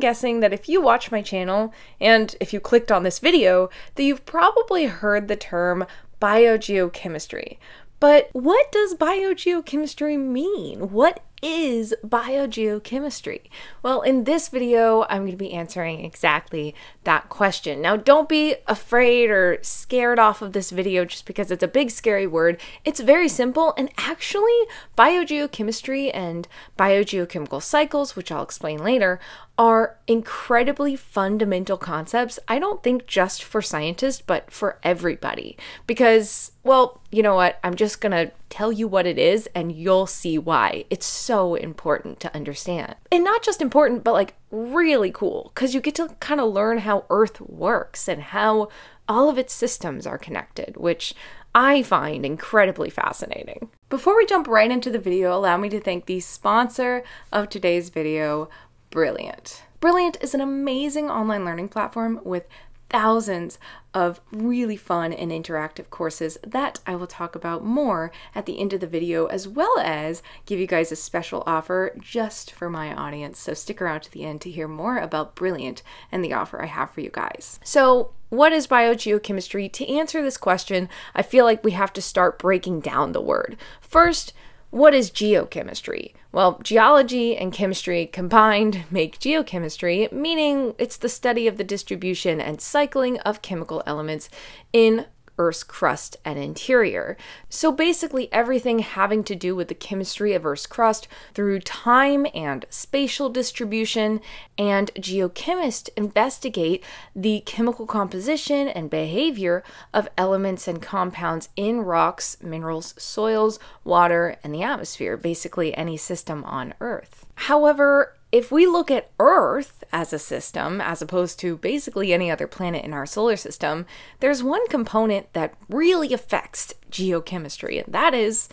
Guessing that if you watch my channel and if you clicked on this video, that you've probably heard the term biogeochemistry. But what does biogeochemistry mean? What is biogeochemistry? Well, in this video, I'm going to be answering exactly that question. Now, don't be afraid or scared off of this video just because it's a big, scary word. It's very simple, and actually, biogeochemistry and biogeochemical cycles, which I'll explain later, are incredibly fundamental concepts. I don't think just for scientists, but for everybody. Because, well, you know what? I'm just going to tell you what it is and you'll see why. It's so important to understand. And not just important, but like really cool because you get to kind of learn how Earth works and how all of its systems are connected, which I find incredibly fascinating. Before we jump right into the video, allow me to thank the sponsor of today's video, Brilliant. Brilliant is an amazing online learning platform with thousands of really fun and interactive courses that I will talk about more at the end of the video, as well as give you guys a special offer just for my audience. So stick around to the end to hear more about Brilliant and the offer I have for you guys. So, what is biogeochemistry? To answer this question, I feel like we have to start breaking down the word. First, what is geochemistry? Well, geology and chemistry combined make geochemistry, meaning it's the study of the distribution and cycling of chemical elements in Earth's crust and interior. So basically, everything having to do with the chemistry of Earth's crust through time and spatial distribution, and geochemists investigate the chemical composition and behavior of elements and compounds in rocks, minerals, soils, water, and the atmosphere, basically any system on Earth. However, if we look at Earth as a system, as opposed to basically any other planet in our solar system, there's one component that really affects geochemistry, and that is,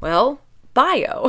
well, bio.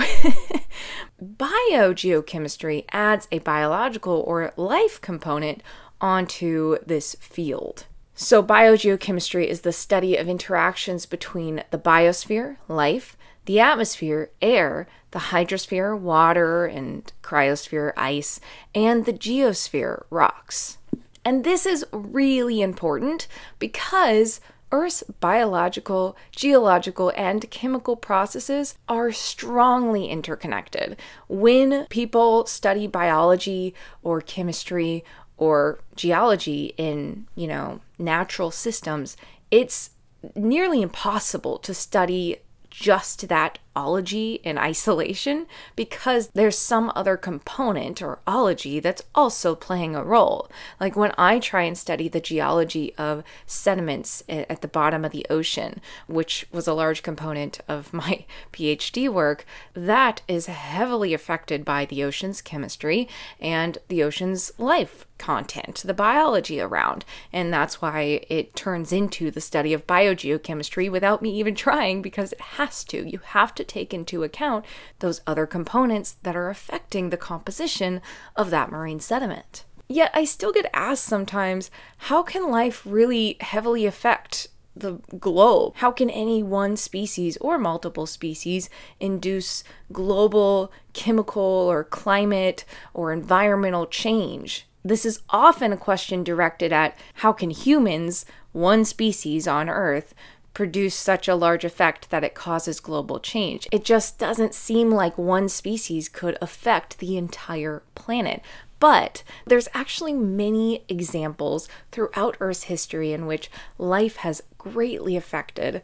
Biogeochemistry adds a biological or life component onto this field. So, biogeochemistry is the study of interactions between the biosphere, life, the atmosphere, air, the hydrosphere, water and cryosphere, ice, and the geosphere, rocks. And this is really important because Earth's biological, geological, and chemical processes are strongly interconnected. When people study biology or chemistry or geology in, you know, natural systems, it's nearly impossible to study just that ology in isolation because there's some other component or ology that's also playing a role. Like when I try and study the geology of sediments at the bottom of the ocean, which was a large component of my PhD work, that is heavily affected by the ocean's chemistry and the ocean's life content, the biology around. And that's why it turns into the study of biogeochemistry without me even trying because it has to. You have to to take into account those other components that are affecting the composition of that marine sediment. Yet I still get asked sometimes how can life really heavily affect the globe? How can any one species or multiple species induce global chemical or climate or environmental change? This is often a question directed at how can humans, one species on Earth, produce such a large effect that it causes global change. It just doesn't seem like one species could affect the entire planet. But there's actually many examples throughout Earth's history in which life has greatly affected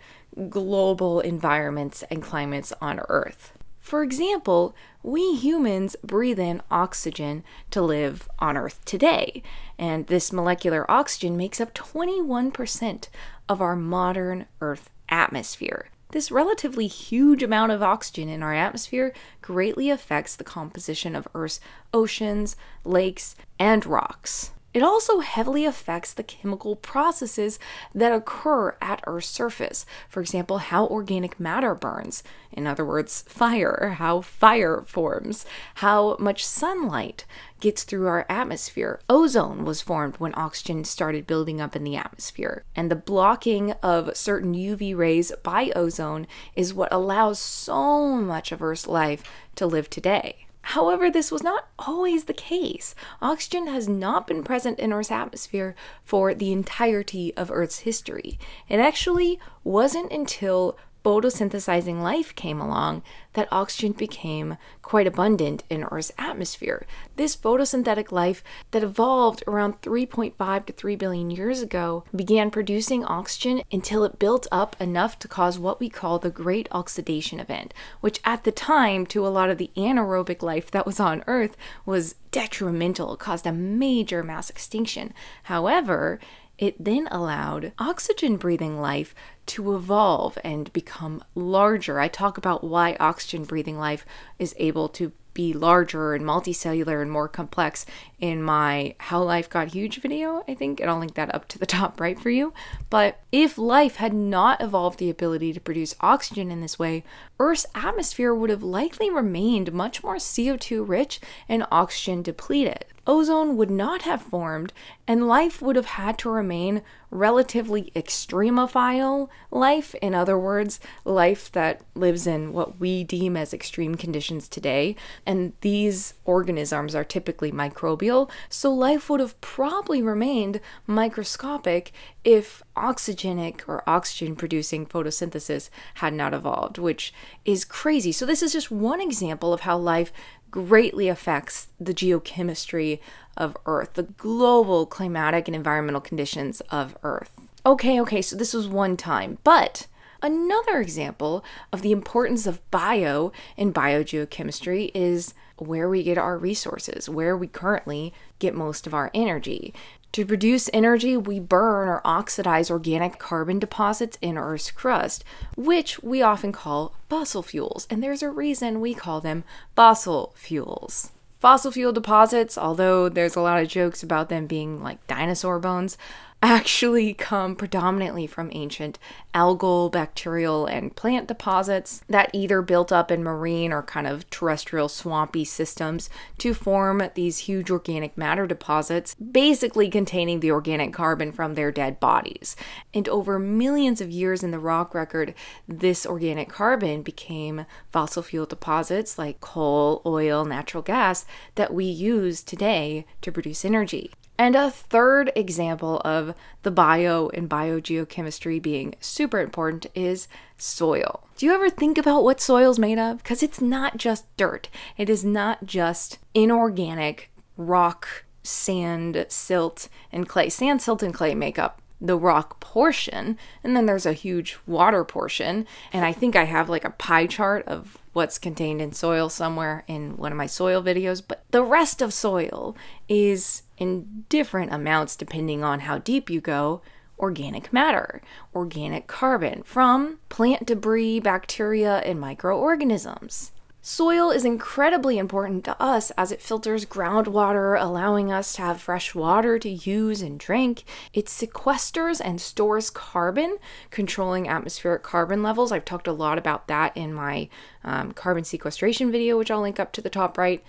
global environments and climates on Earth. For example, we humans breathe in oxygen to live on Earth today, and this molecular oxygen makes up 21% of our modern Earth atmosphere. This relatively huge amount of oxygen in our atmosphere greatly affects the composition of Earth's oceans, lakes, and rocks. It also heavily affects the chemical processes that occur at Earth's surface. For example, how organic matter burns, in other words, fire, how fire forms, how much sunlight gets through our atmosphere. Ozone was formed when oxygen started building up in the atmosphere, and the blocking of certain UV rays by ozone is what allows so much of Earth's life to live today. However, this was not always the case. Oxygen has not been present in Earth's atmosphere for the entirety of Earth's history. It actually wasn't until photosynthesizing life came along that oxygen became quite abundant in Earth's atmosphere. This photosynthetic life that evolved around 3.5 to 3 billion years ago began producing oxygen until it built up enough to cause what we call the Great Oxidation Event, which at the time, to a lot of the anaerobic life that was on Earth, was detrimental. It caused a major mass extinction. However, it then allowed oxygen breathing life to evolve and become larger. I talk about why oxygen breathing life is able to be larger and multicellular and more complex in my How Life Got Huge video, I think, and I'll link that up to the top right for you. But if life had not evolved the ability to produce oxygen in this way, Earth's atmosphere would have likely remained much more CO2 rich and oxygen depleted ozone would not have formed, and life would have had to remain relatively extremophile life. In other words, life that lives in what we deem as extreme conditions today. And these organisms are typically microbial, so life would have probably remained microscopic if oxygenic or oxygen producing photosynthesis had not evolved, which is crazy. So, this is just one example of how life greatly affects the geochemistry of Earth, the global climatic and environmental conditions of Earth. Okay, okay, so this was one time, but another example of the importance of bio and biogeochemistry is where we get our resources, where we currently get most of our energy. To produce energy, we burn or oxidize organic carbon deposits in Earth's crust, which we often call fossil fuels, and there's a reason we call them fossil fuels. Fossil fuel deposits, although there's a lot of jokes about them being like dinosaur bones, actually come predominantly from ancient algal, bacterial, and plant deposits that either built up in marine or kind of terrestrial swampy systems to form these huge organic matter deposits, basically containing the organic carbon from their dead bodies. And over millions of years in the rock record, this organic carbon became fossil fuel deposits like coal, oil, natural gas that we use today to produce energy. And a third example of the bio and biogeochemistry being super important is soil. Do you ever think about what soil's made of? Because it's not just dirt, it is not just inorganic rock, sand, silt, and clay. Sand, silt, and clay make up the rock portion, and then there's a huge water portion. And I think I have like a pie chart of what's contained in soil somewhere in one of my soil videos, but the rest of soil is in different amounts depending on how deep you go organic matter, organic carbon from plant debris, bacteria, and microorganisms. Soil is incredibly important to us as it filters groundwater, allowing us to have fresh water to use and drink. It sequesters and stores carbon, controlling atmospheric carbon levels. I've talked a lot about that in my um, carbon sequestration video, which I'll link up to the top right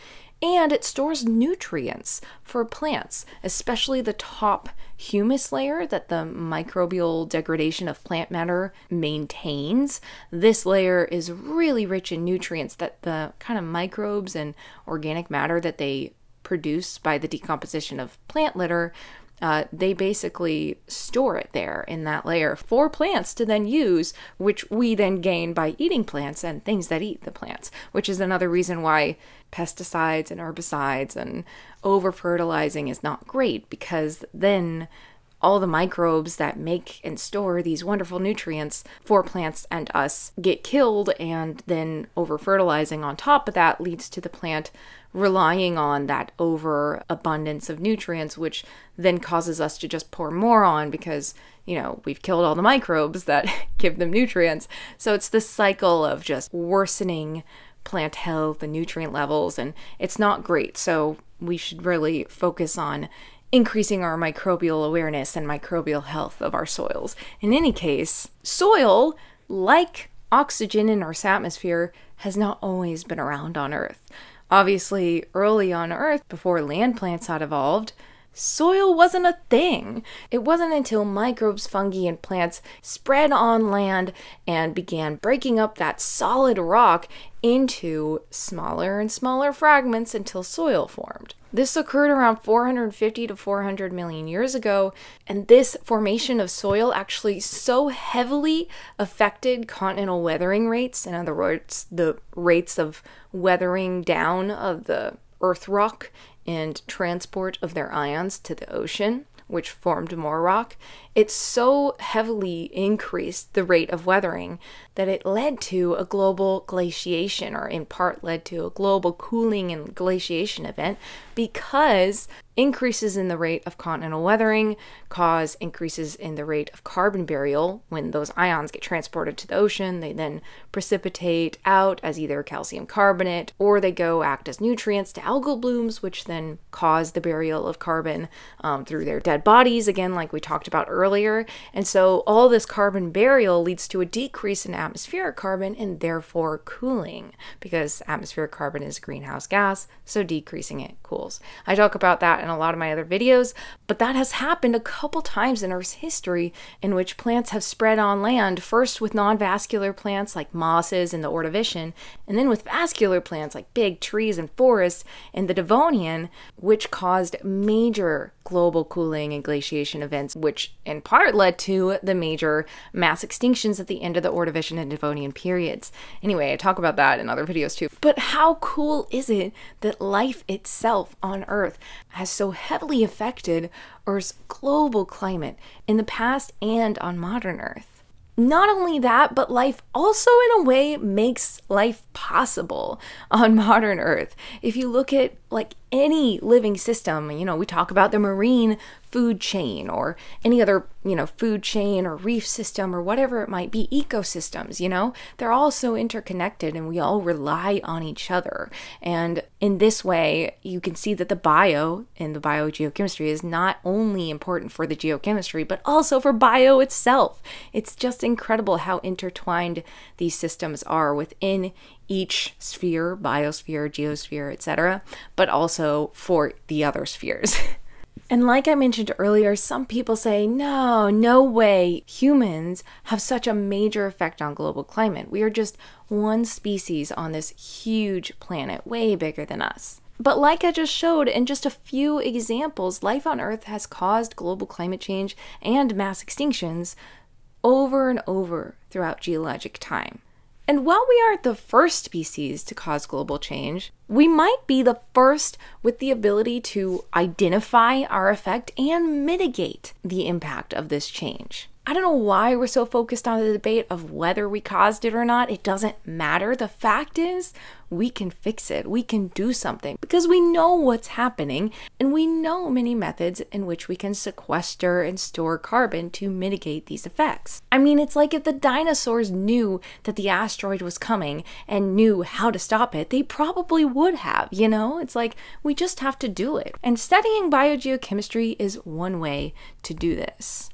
and it stores nutrients for plants, especially the top humus layer that the microbial degradation of plant matter maintains. This layer is really rich in nutrients that the kind of microbes and organic matter that they produce by the decomposition of plant litter uh, they basically store it there in that layer for plants to then use, which we then gain by eating plants and things that eat the plants, which is another reason why pesticides and herbicides and over fertilizing is not great because then all the microbes that make and store these wonderful nutrients for plants and us get killed, and then over fertilizing on top of that leads to the plant relying on that overabundance of nutrients, which then causes us to just pour more on because, you know, we've killed all the microbes that give them nutrients. So it's this cycle of just worsening plant health and nutrient levels, and it's not great. So we should really focus on increasing our microbial awareness and microbial health of our soils. In any case, soil, like oxygen in Earth's atmosphere, has not always been around on Earth. Obviously, early on Earth, before land plants had evolved, soil wasn't a thing. It wasn't until microbes, fungi, and plants spread on land and began breaking up that solid rock into smaller and smaller fragments until soil formed. This occurred around 450 to 400 million years ago, and this formation of soil actually so heavily affected continental weathering rates. In other words, the rates of weathering down of the earth rock and transport of their ions to the ocean, which formed more rock, it so heavily increased the rate of weathering that it led to a global glaciation, or in part led to a global cooling and glaciation event, because increases in the rate of continental weathering cause increases in the rate of carbon burial. When those ions get transported to the ocean, they then precipitate out as either calcium carbonate or they go act as nutrients to algal blooms, which then cause the burial of carbon um, through their dead bodies, again, like we talked about earlier. And so all this carbon burial leads to a decrease in atmospheric carbon and therefore cooling, because atmospheric carbon is greenhouse gas, so decreasing it cools. I talk about that in a lot of my other videos, but that has happened a couple times in Earth's history in which plants have spread on land, first with non vascular plants like mosses in the Ordovician, and then with vascular plants like big trees and forests in the Devonian, which caused major global cooling and glaciation events, which in part led to the major mass extinctions at the end of the Ordovician and Devonian periods. Anyway, I talk about that in other videos too. But how cool is it that life itself on Earth has so heavily affected Earth's global climate in the past and on modern Earth? Not only that, but life also, in a way, makes life possible on modern Earth. If you look at like any living system, you know, we talk about the marine food chain or any other, you know, food chain or reef system or whatever it might be, ecosystems, you know, they're all so interconnected and we all rely on each other. And in this way, you can see that the bio and the biogeochemistry is not only important for the geochemistry, but also for bio itself. It's just incredible how intertwined these systems are within each sphere, biosphere, geosphere, etc., but also for the other spheres. And like I mentioned earlier, some people say, no, no way humans have such a major effect on global climate. We are just one species on this huge planet, way bigger than us. But like I just showed in just a few examples, life on Earth has caused global climate change and mass extinctions over and over throughout geologic time. And while we aren't the first species to cause global change, we might be the first with the ability to identify our effect and mitigate the impact of this change. I don't know why we're so focused on the debate of whether we caused it or not. It doesn't matter. The fact is, we can fix it. We can do something because we know what's happening and we know many methods in which we can sequester and store carbon to mitigate these effects. I mean, it's like if the dinosaurs knew that the asteroid was coming and knew how to stop it, they probably would have, you know? It's like we just have to do it. And studying biogeochemistry is one way to do this.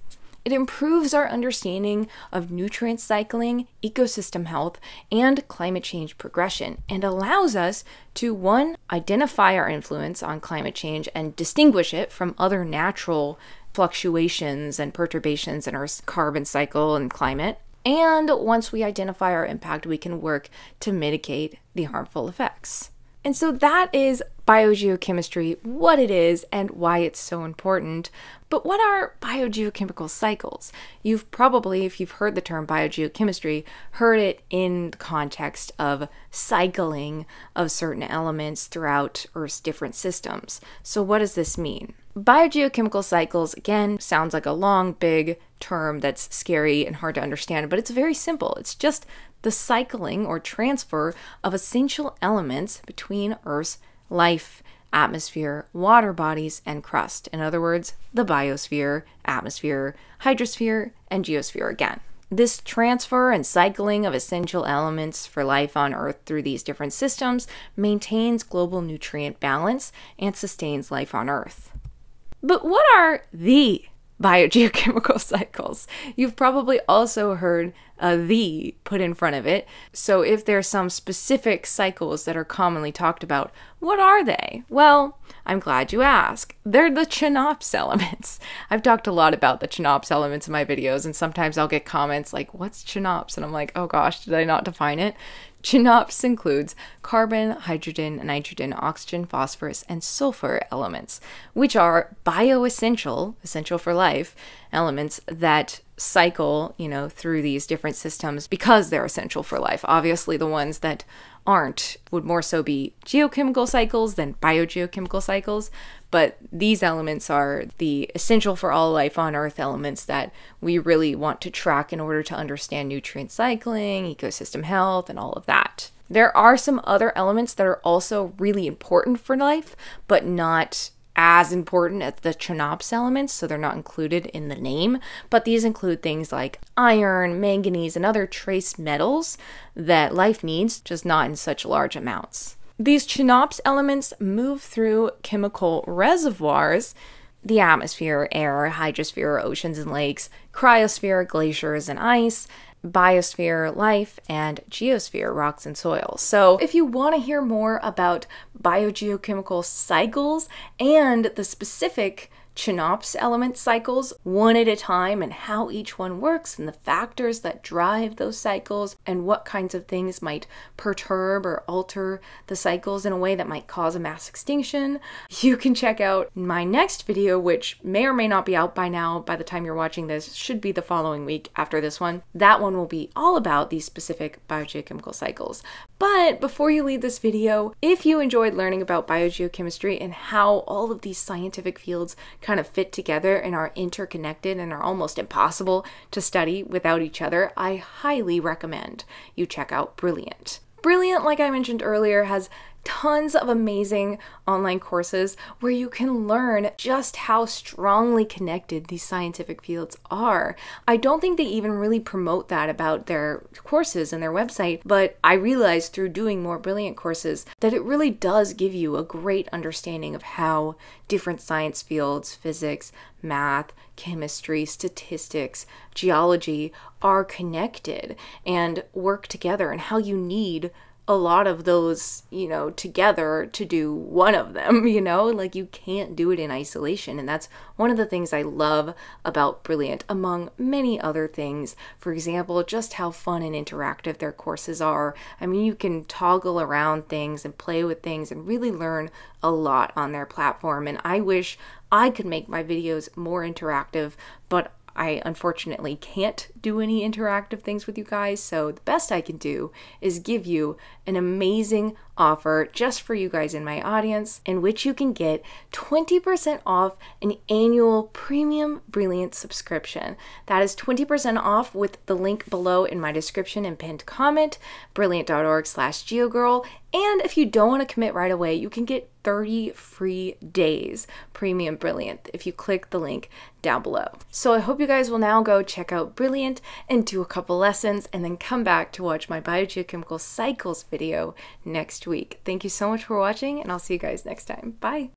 It improves our understanding of nutrient cycling, ecosystem health, and climate change progression, and allows us to one, identify our influence on climate change and distinguish it from other natural fluctuations and perturbations in our carbon cycle and climate. And once we identify our impact, we can work to mitigate the harmful effects. And so that is biogeochemistry, what it is, and why it's so important. But what are biogeochemical cycles? You've probably, if you've heard the term biogeochemistry, heard it in the context of cycling of certain elements throughout Earth's different systems. So, what does this mean? Biogeochemical cycles, again, sounds like a long, big term that's scary and hard to understand, but it's very simple. It's just the cycling or transfer of essential elements between Earth's life, atmosphere, water bodies, and crust. In other words, the biosphere, atmosphere, hydrosphere, and geosphere again. This transfer and cycling of essential elements for life on Earth through these different systems maintains global nutrient balance and sustains life on Earth. But what are the biogeochemical cycles. You've probably also heard a the put in front of it. So if there's some specific cycles that are commonly talked about, what are they? Well, I'm glad you ask. They're the CHNOPS elements. I've talked a lot about the CHNOPS elements in my videos, and sometimes I'll get comments like, What's CHNOPS? And I'm like, Oh gosh, did I not define it? CHNOPS includes carbon, hydrogen, nitrogen, oxygen, phosphorus, and sulfur elements, which are bioessential, essential for life, elements that cycle, you know, through these different systems because they're essential for life. Obviously, the ones that aren't would more so be geochemical cycles than biogeochemical cycles, but these elements are the essential for all life on Earth elements that we really want to track in order to understand nutrient cycling, ecosystem health, and all of that. There are some other elements that are also really important for life, but not as important as the CHNOPS elements, so they're not included in the name. But these include things like iron, manganese, and other trace metals that life needs, just not in such large amounts. These CHNOPS elements move through chemical reservoirs the atmosphere, air, hydrosphere, oceans and lakes, cryosphere, glaciers and ice, biosphere, life, and geosphere, rocks and soil. So, if you want to hear more about biogeochemical cycles and the specific CHNOPS element cycles one at a time and how each one works and the factors that drive those cycles and what kinds of things might perturb or alter the cycles in a way that might cause a mass extinction. You can check out my next video, which may or may not be out by now by the time you're watching this, should be the following week after this one. That one will be all about these specific biogeochemical cycles. But before you leave this video, if you enjoyed learning about biogeochemistry and how all of these scientific fields kind of fit together and are interconnected and are almost impossible to study without each other, I highly recommend you check out Brilliant. Brilliant, like I mentioned earlier, has tons of amazing online courses where you can learn just how strongly connected these scientific fields are. I don't think they even really promote that about their courses and their website, but I realized through doing more brilliant courses that it really does give you a great understanding of how different science fields, physics, math, chemistry, statistics, geology are connected and work together and how you need a lot of those, you know, together to do one of them, you know? Like you can't do it in isolation. And that's one of the things I love about Brilliant, among many other things. For example, just how fun and interactive their courses are. I mean, you can toggle around things and play with things and really learn a lot on their platform. And I wish I could make my videos more interactive, but I unfortunately can't do any interactive things with you guys, so the best I can do is give you an amazing offer just for you guys in my audience, in which you can get 20% off an annual premium Brilliant subscription. That is 20% off with the link below in my description and pinned comment, brilliant.org slash geogirl. And if you don't want to commit right away, you can get 30 free days premium brilliant if you click the link down below. So i hope you guys will now go check out brilliant and do a couple lessons and then come back to watch my biogeochemical cycles video next week. Thank you so much for watching and i'll see you guys next time. Bye